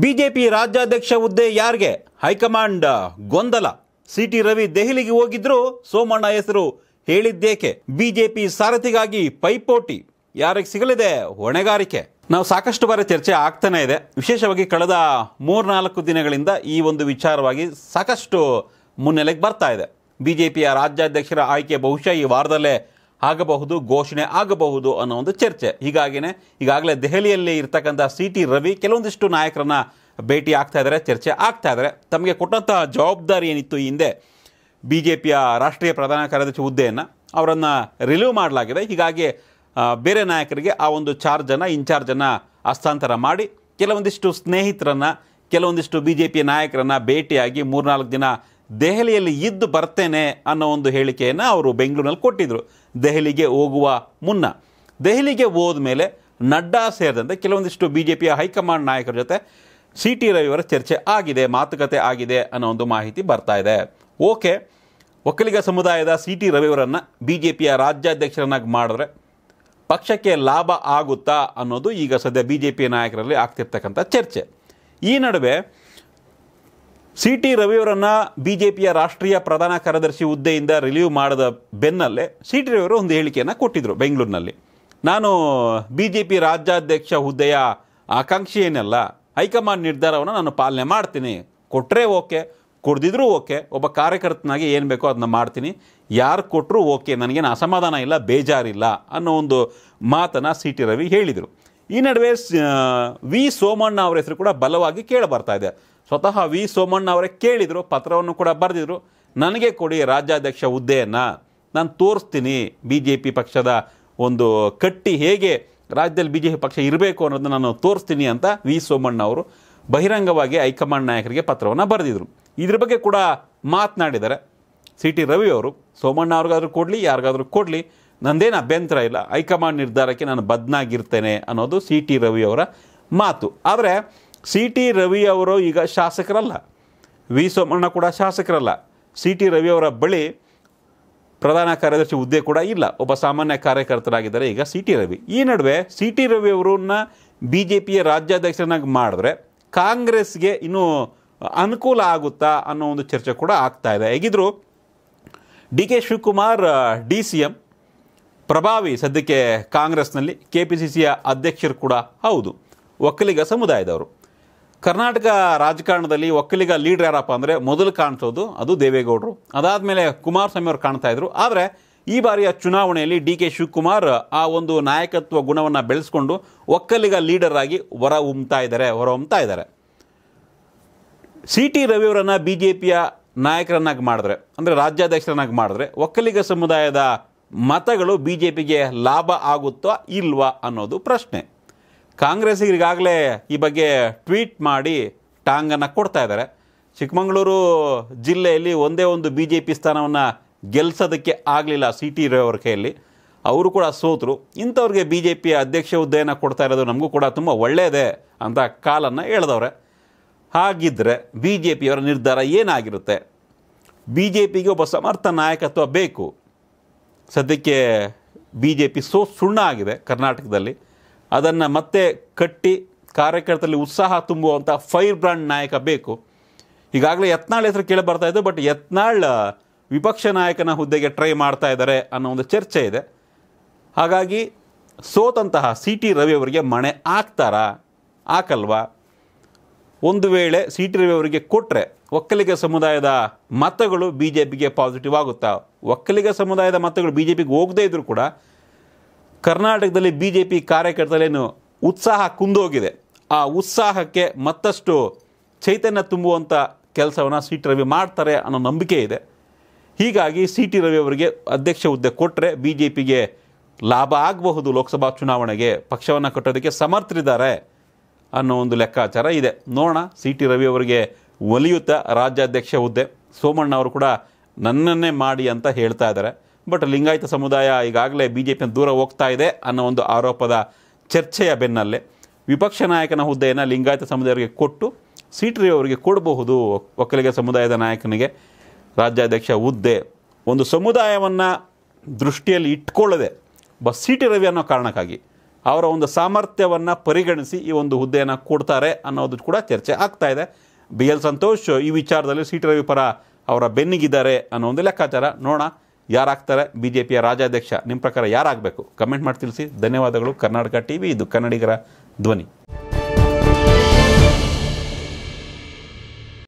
BJP ರಾಜ್ಯಾಧ್ಯಕ್ಷ ಹುದ್ದೆ ಯಾರಿಗೆ? ಹೈಕಮಾಂಡ್ ಗೊಂದಲ. ಸಿ ಟಿ ರವಿ ದೆಹಲಿಗೆ ಹೋಗಿದ್ರು. ಸೋಮಣ್ಣ ಹೆಸರು ಹೇಳಿದ್ದೇಕೆ? ಬಿಜೆಪಿ ಸಾರಥಿಗಾಗಿ ಪೈಪೋಟಿ. ಯಾರಿಗೆ ಸಿಗಲಿದೆ? ಹೊಣೆಗಾರಿಕೆ. ನಾವು ಸಾಕಷ್ಟು ಬಾರಿ ಚರ್ಚೆ ಆಗ್ತಾನೆ ಇದೆ. ವಿಶೇಷವಾಗಿ ಕಳೆದ ಮೂರ್ನಾಲ್ಕು ದಿನಗಳಿಂದ ಈ ಒಂದು ವಿಚಾರವಾಗಿ ಸಾಕಷ್ಟು ಮುನ್ನೆಲೆಗೆ ಬರ್ತಾ ಇದೆ. ಬಿಜೆಪಿಯ ರಾಜ್ಯಾಧ್ಯಕ್ಷರ ಆಯ್ಕೆ ಬಹುಶಃ ಈ ವಾರದಲ್ಲೇ ಆಗಬಹುದು, ಘೋಷಣೆ ಆಗಬಹುದು ಅನ್ನೋ ಒಂದು ಚರ್ಚೆ. ಹೀಗಾಗಿನೇ ಈಗಾಗಲೇ ದೆಹಲಿಯಲ್ಲಿ ಇರ್ತಕ್ಕಂಥ ಸಿ ಟಿ ರವಿ ಕೆಲವೊಂದಿಷ್ಟು ನಾಯಕರನ್ನ ಭೇಟಿ ಆಗ್ತಾ ಇದ್ದಾರೆ, ಚರ್ಚೆ ಆಗ್ತಾ ಇದ್ದಾರೆ. ತಮಗೆ ಕೊಟ್ಟಂತಹ ಜವಾಬ್ದಾರಿ ಏನಿತ್ತು ಹಿಂದೆ? ಬಿ ಜೆ ಪಿಯ ರಾಷ್ಟ್ರೀಯ ಪ್ರಧಾನ ಕಾರ್ಯದರ್ಶಿ ಹುದ್ದೆಯನ್ನು ಅವರನ್ನು ರಿಲೀವ್ ಮಾಡಲಾಗಿದೆ. ಹೀಗಾಗಿ ಬೇರೆ ನಾಯಕರಿಗೆ ಆ ಒಂದು ಚಾರ್ಜನ್ನು, ಇನ್ಚಾರ್ಜನ್ನು ಹಸ್ತಾಂತರ ಮಾಡಿ ಕೆಲವೊಂದಿಷ್ಟು ಸ್ನೇಹಿತರನ್ನು, ಕೆಲವೊಂದಿಷ್ಟು ಬಿ ಜೆ ಪಿಯ ನಾಯಕರನ್ನು ಭೇಟಿಯಾಗಿ ಮೂರ್ನಾಲ್ಕು ದಿನ ದೆಹಲಿಯಲ್ಲಿ ಇದ್ದು ಬರ್ತೇನೆ ಅನ್ನೋ ಒಂದು ಹೇಳಿಕೆಯನ್ನು ಅವರು ಬೆಂಗಳೂರಿನಲ್ಲಿ ಕೊಟ್ಟಿದ್ದರು ದೆಹಲಿಗೆ ಹೋಗುವ ಮುನ್ನ. ದೆಹಲಿಗೆ ಹೋದ ಮೇಲೆ ನಡ್ಡಾ ಸೇರಿದಂತೆ ಕೆಲವೊಂದಿಷ್ಟು ಬಿ ಜೆ ಪಿಯ ಹೈಕಮಾಂಡ್ ನಾಯಕರ ಜೊತೆ ಸಿ ಟಿ ರವಿಯವರ ಚರ್ಚೆ ಆಗಿದೆ, ಮಾತುಕತೆ ಆಗಿದೆ ಅನ್ನೋ ಒಂದು ಮಾಹಿತಿ ಬರ್ತಾ ಇದೆ. ಓಕೆ, ಒಕ್ಕಲಿಗ ಸಮುದಾಯದ ಸಿ ಟಿ ರವಿಯವರನ್ನು ಬಿ ಜೆ ಪಿಯ ರಾಜ್ಯಾಧ್ಯಕ್ಷರನ್ನಾಗಿ ಮಾಡಿದ್ರೆ ಪಕ್ಷಕ್ಕೆ ಲಾಭ ಆಗುತ್ತಾ ಅನ್ನೋದು ಈಗ ಸದ್ಯ ಬಿ ಜೆ ಪಿ ನಾಯಕರಲ್ಲಿ ಆಗ್ತಿರ್ತಕ್ಕಂಥ ಚರ್ಚೆ. ಈ ನಡುವೆ ಸಿ ಟಿ ರವಿಯವರನ್ನು ಬಿ ಜೆ ಪಿಯ ರಾಷ್ಟ್ರೀಯ ಪ್ರಧಾನ ಕಾರ್ಯದರ್ಶಿ ಹುದ್ದೆಯಿಂದ ರಿಲೀವ್ ಮಾಡಿದ ಬೆನ್ನಲ್ಲೇ ಸಿ ಟಿ ರವಿಯವರು ಒಂದು ಹೇಳಿಕೆಯನ್ನು ಕೊಟ್ಟಿದ್ದರು ಬೆಂಗಳೂರಿನಲ್ಲಿ. ನಾನು ಬಿ ಜೆ ಪಿ ರಾಜ್ಯಾಧ್ಯಕ್ಷ ಹುದ್ದೆಯ ಆಕಾಂಕ್ಷಿ ಏನಲ್ಲ ಹೈಕಮಾಂಡ್ ನಿರ್ಧಾರವನ್ನು ನಾನು ಪಾಲನೆ ಮಾಡ್ತೀನಿ. ಕೊಟ್ಟರೆ ಓಕೆ, ಕೊಡ್ದಿದ್ರೂ ಓಕೆ, ಒಬ್ಬ ಕಾರ್ಯಕರ್ತನಾಗಿ ಏನು ಬೇಕೋ ಅದನ್ನ ಮಾಡ್ತೀನಿ. ಯಾರು ಕೊಟ್ಟರು ಓಕೆ ನನಗೇನು ಅಸಮಾಧಾನ ಇಲ್ಲ, ಬೇಜಾರಿಲ್ಲ ಅನ್ನೋ ಒಂದು ಮಾತನ್ನು ಸಿ ಟಿ ರವಿ ಹೇಳಿದರು. ಈ ನಡುವೆ ವಿ ಸೋಮಣ್ಣ ಅವರ ಹೆಸರು ಕೂಡ ಬಲವಾಗಿ ಕೇಳಬರ್ತಾ ಇದೆ. ಸ್ವತಃ ವಿ. ಸೋಮಣ್ಣ ಅವರೇ ಕೇಳಿದರು, ಪತ್ರವನ್ನು ಕೂಡ ಬರೆದಿದ್ರು. ನನಗೆ ಕೊಡಿ ರಾಜ್ಯಾಧ್ಯಕ್ಷ ಹುದ್ದೆಯನ್ನು. ನಾನು ತೋರಿಸ್ತೀನಿ ಬಿ ಜೆ ಪಿ ಪಕ್ಷದ ಒಂದು ಕಟ್ಟಿ ಹೇಗೆ ರಾಜ್ಯದಲ್ಲಿ ಬಿ ಜೆ ಪಿ ಪಕ್ಷ ಇರಬೇಕು ಅನ್ನೋದನ್ನ ನಾನು ತೋರಿಸ್ತೀನಿ ಅಂತ ವಿ. ಸೋಮಣ್ಣ ಅವರು ಬಹಿರಂಗವಾಗಿ ಹೈಕಮಾಂಡ್ ನಾಯಕರಿಗೆ ಪತ್ರವನ್ನು ಬರೆದಿದ್ರು. ಇದ್ರ ಬಗ್ಗೆ ಕೂಡ ಮಾತನಾಡಿದ್ದಾರೆ. ಸಿ. ಟಿ. ರವಿ ಅವರು, ಸೋಮಣ್ಣ ಅವ್ರಿಗಾದ್ರೂ ಕೊಡಲಿ, ಯಾರಿಗಾದ್ರೂ ಕೊಡಲಿ. ನಂದೇನು ಅಭ್ಯಂತರ ಇಲ್ಲ. ಹೈಕಮಾಂಡ್ ನಿರ್ಧಾರಕ್ಕೆ ನಾನು ಬದ್ನಾಗಿರ್ತೇನೆ ಅನ್ನೋದು ಸಿ. ಟಿ. ರವಿ ಅವರ ಮಾತು. ಆದರೆ ಸಿ ಟಿ ರವಿ ಅವರು ಈಗ ಶಾಸಕರಲ್ಲ. ವಿ ಸೋಮಣ್ಣ ಕೂಡ ಶಾಸಕರಲ್ಲ. ಸಿ ಟಿ ರವಿ ಅವರ ಬಳಿ ಪ್ರಧಾನ ಕಾರ್ಯದರ್ಶಿ ಹುದ್ದೆ ಕೂಡ ಇಲ್ಲ. ಒಬ್ಬ ಸಾಮಾನ್ಯ ಕಾರ್ಯಕರ್ತರಾಗಿದ್ದಾರೆ ಈಗ ಸಿ ಟಿ ರವಿ. ಈ ನಡುವೆ ಸಿ ಟಿ ರವಿ ಅವರನ್ನ ಬಿ ಜೆ ಪಿಯ ರಾಜ್ಯಾಧ್ಯಕ್ಷರನ್ನಾಗಿ ಮಾಡಿದ್ರೆ ಕಾಂಗ್ರೆಸ್ಗೆ ಇನ್ನೂ ಅನುಕೂಲ ಆಗುತ್ತಾ ಅನ್ನೋ ಒಂದು ಚರ್ಚೆ ಕೂಡ ಆಗ್ತಾ ಇದೆ. ಹೇಗಿದ್ರು D K Shivakumar, D C M, ಪ್ರಭಾವಿ ಸದ್ಯಕ್ಕೆ ಕಾಂಗ್ರೆಸ್ನಲ್ಲಿ, ಕೆ ಪಿ ಸಿ ಸಿಯ ಅಧ್ಯಕ್ಷರು ಕೂಡ ಹೌದು. ಒಕ್ಕಲಿಗ ಸಮುದಾಯದವರು. ಕರ್ನಾಟಕ ರಾಜಕಾರಣದಲ್ಲಿ ಒಕ್ಕಲಿಗ ಲೀಡರ್ ಯಾರಪ್ಪ ಅಂದರೆ ಮೊದಲು ಕಾಣಿಸೋದು ಅದು ದೇವೇಗೌಡರು. ಅದಾದಮೇಲೆ ಕುಮಾರಸ್ವಾಮಿ ಅವರು ಕಾಣ್ತಾ ಇದ್ರು. ಆದರೆ ಈ ಬಾರಿಯ ಚುನಾವಣೆಯಲ್ಲಿ ಡಿ ಕೆ ಶಿವಕುಮಾರ್ ಆ ಒಂದು ನಾಯಕತ್ವ ಗುಣವನ್ನು ಬೆಳೆಸ್ಕೊಂಡು ಒಕ್ಕಲಿಗ ಲೀಡರ್ ಆಗಿ ಹೊರ ಹೊಮ್ತಾ ಇದ್ದಾರೆ, ಹೊರ ಹೊಮ್ತಾ ಇದ್ದಾರೆ. ಸಿ ಟಿ ರವಿಯವರನ್ನು ಬಿ ಜೆ ಪಿಯ ನಾಯಕರನ್ನಾಗಿ ಮಾಡಿದ್ರೆ, ಅಂದರೆ ರಾಜ್ಯಾಧ್ಯಕ್ಷರನ್ನಾಗಿ ಮಾಡಿದ್ರೆ ಒಕ್ಕಲಿಗ ಸಮುದಾಯದ ಮತಗಳು ಬಿ ಜೆ ಪಿಗೆ ಲಾಭ ಆಗುತ್ತೋ ಇಲ್ವಾ ಅನ್ನೋದು ಪ್ರಶ್ನೆ. ಕಾಂಗ್ರೆಸ್ಸಿಗೆ ಈಗಾಗಲೇ ಈ ಬಗ್ಗೆ ಟ್ವೀಟ್ ಮಾಡಿ ಟಾಂಗನ್ನು ಕೊಡ್ತಾ ಇದ್ದಾರೆ. ಚಿಕ್ಕಮಗಳೂರು ಜಿಲ್ಲೆಯಲ್ಲಿ ಒಂದೇ ಒಂದು ಬಿ ಜೆ ಪಿ ಸ್ಥಾನವನ್ನು ಗೆಲ್ಲಿಸೋದಕ್ಕೆ ಆಗಲಿಲ್ಲ ಸಿ ಟಿ ಕೈಯಲ್ಲಿ. ಅವರು ಕೂಡ ಸೋತರು. ಇಂಥವ್ರಿಗೆ ಬಿ ಜೆ ಪಿಯ ಅಧ್ಯಕ್ಷ ಹುದ್ದೆಯನ್ನು ಕೊಡ್ತಾ ಇರೋದು ನಮಗೂ ಕೂಡ ತುಂಬ ಒಳ್ಳೆಯದೇ ಅಂತ ಕಾಲನ್ನು ಎಳೆದವ್ರೆ. ಹಾಗಿದ್ದರೆ ಬಿ ಜೆ ಪಿಯವರ ನಿರ್ಧಾರ ಏನಾಗಿರುತ್ತೆ? ಬಿ ಜೆ ಪಿಗೆ ಒಬ್ಬ ಸಮರ್ಥ ನಾಯಕತ್ವ ಬೇಕು. ಸದ್ಯಕ್ಕೆ ಬಿ ಜೆ ಪಿ ಸೋ ಸುಣ್ಣ ಆಗಿದೆ ಕರ್ನಾಟಕದಲ್ಲಿ. ಅದನ್ನು ಮತ್ತೆ ಕಟ್ಟಿ ಕಾರ್ಯಕರ್ತರಲ್ಲಿ ಉತ್ಸಾಹ ತುಂಬುವಂಥ ಫೈರ್ ಬ್ರ್ಯಾಂಡ್ ನಾಯಕ ಬೇಕು. ಈಗಾಗಲೇ ಯತ್ನಾಳ್ ಹೆಸರು ಕೇಳಿ ಬರ್ತಾ ಇದೆ ಬಟ್ ಯತ್ನಾಳ್ ವಿಪಕ್ಷ ನಾಯಕನ ಹುದ್ದೆಗೆ ಟ್ರೈ ಮಾಡ್ತಾ ಇದ್ದಾರೆ ಅನ್ನೋ ಒಂದು ಚರ್ಚೆ ಇದೆ. ಹಾಗಾಗಿ ಸೋತಂತಹ ಸಿ ಟಿ ರವಿ ಅವರಿಗೆ ಮಣೆ ಆಗ್ತಾರಾ ಹಾಕಲ್ವಾ? ಒಂದು ವೇಳೆ ಸಿ ಟಿ ರವಿ ಅವರಿಗೆ ಕೊಟ್ಟರೆ ಒಕ್ಕಲಿಗ ಸಮುದಾಯದ ಮತಗಳು ಬಿ ಜೆ ಪಿಗೆ ಪಾಸಿಟಿವ್ ಆಗುತ್ತಾ? ಒಕ್ಕಲಿಗ ಸಮುದಾಯದ ಮತಗಳು ಬಿ ಜೆ ಪಿಗೆ ಹೋಗದೇ ಇದ್ದರೂ ಕೂಡ ಕರ್ನಾಟಕದಲ್ಲಿ ಬಿ ಜೆ ಪಿ ಕಾರ್ಯಕರ್ತರೇನು ಉತ್ಸಾಹ ಕುಂದೋಗಿದೆ. ಆ ಉತ್ಸಾಹಕ್ಕೆ ಮತ್ತಷ್ಟು ಚೈತನ್ಯ ತುಂಬುವಂಥ ಕೆಲಸವನ್ನು ಸಿ ಟಿ ರವಿ ಮಾಡ್ತಾರೆ ಅನ್ನೋ ನಂಬಿಕೆ ಇದೆ. ಹೀಗಾಗಿ ಸಿ ಟಿ ರವಿ ಅವರಿಗೆ ಅಧ್ಯಕ್ಷ ಹುದ್ದೆ ಕೊಟ್ಟರೆ ಬಿ ಜೆ ಪಿಗೆ ಲಾಭ ಆಗಬಹುದು ಲೋಕಸಭಾ ಚುನಾವಣೆಗೆ, ಪಕ್ಷವನ್ನು ಕಟ್ಟೋದಕ್ಕೆ ಸಮರ್ಥರಿದ್ದಾರೆ ಅನ್ನೋ ಒಂದು ಲೆಕ್ಕಾಚಾರ ಇದೆ. ನೋಡೋಣ ಸಿ ಟಿ ರವಿ ಅವರಿಗೆ ಒಲಿಯುತ್ತ ರಾಜ್ಯಾಧ್ಯಕ್ಷ ಹುದ್ದೆ. ಸೋಮಣ್ಣ ಅವರು ಕೂಡ ನನ್ನನ್ನೇ ಮಾಡಿ ಅಂತ ಹೇಳ್ತಾ ಇದ್ದಾರೆ. ಬಟ್ ಲಿಂಗಾಯತ ಸಮುದಾಯ ಈಗಾಗಲೇ ಬಿ ಜೆ ದೂರ ಹೋಗ್ತಾ ಇದೆ ಅನ್ನೋ ಒಂದು ಆರೋಪದ ಚರ್ಚೆಯ ಬೆನ್ನಲ್ಲೇ ವಿಪಕ್ಷ ನಾಯಕನ ಹುದ್ದೆಯನ್ನು ಲಿಂಗಾಯತ ಸಮುದಾಯವರಿಗೆ ಕೊಟ್ಟು ಸಿ ಟಿ ರವಿ ಅವರಿಗೆ ಕೊಡಬಹುದು ಒಕ್ಕಲಿಗ ಸಮುದಾಯದ ನಾಯಕನಿಗೆ. ರಾಜ್ಯಾಧ್ಯಕ್ಷ ಹುದ್ದೆ ಒಂದು ಸಮುದಾಯವನ್ನು ದೃಷ್ಟಿಯಲ್ಲಿ ಇಟ್ಕೊಳ್ಳದೆ ಬಸ್ ಸಿ ಟಿ ರವಿ ಅನ್ನೋ ಕಾರಣಕ್ಕಾಗಿ ಅವರ ಒಂದು ಸಾಮರ್ಥ್ಯವನ್ನು ಪರಿಗಣಿಸಿ ಈ ಒಂದು ಹುದ್ದೆಯನ್ನು ಕೊಡ್ತಾರೆ ಅನ್ನೋದು ಕೂಡ ಚರ್ಚೆ ಆಗ್ತಾ ಇದೆ. ಬಿ ಎಲ್ ಸಂತೋಷ್ ಈ ವಿಚಾರದಲ್ಲಿ ಸಿ ಟಿ ರವಿ ಪರ ಅವರ ಬೆನ್ನಿಗಿದ್ದಾರೆ ಅನ್ನೋ ಒಂದು ಲೆಕ್ಕಾಚಾರ. ನೋಡೋಣ. ಯಾರಾಗ್ತಾರೆ? ಬಿ ಜೆ ಪಿಯ ರಾಜ್ಯಾಧ್ಯಕ್ಷ ನಿಮ್ಮ ಪ್ರಕಾರ ಯಾರಾಗಬೇಕು? ಕಮೆಂಟ್ ಮಾಡಿ ತಿಳಿಸಿ. ಧನ್ಯವಾದಗಳು. ಕರ್ನಾಟಕ ಟಿ ವಿ ಇದು ಕನ್ನಡಿಗರ ಧ್ವನಿ.